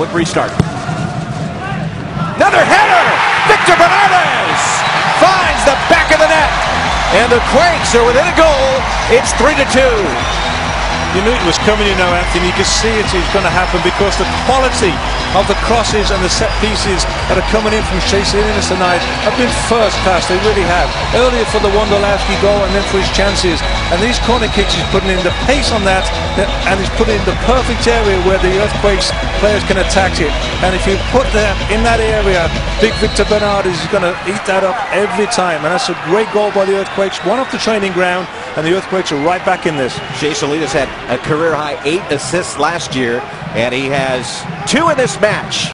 Quick restart. Another header! Victor Bernardez finds the back of the net. And the Quakes are within a goal. It's 3 to 2. You knew it was coming, you know, Anthony. You could see it is going to happen because the quality of the crosses and the set pieces that are coming in from Shea Salinas tonight have been first class. They really have. Earlier for the Wondolowski goal and then for his chances. And these corner kicks, he's putting in the pace on that and he's putting in the perfect area where the Earthquakes players can attack it. And if you put that in that area, big Victor Bernard is going to eat that up every time. And that's a great goal by the Earthquakes. One off the training ground and the Earthquakes are right back in this. Shea Salinas had a career high eight assists last year, and he has two in this match.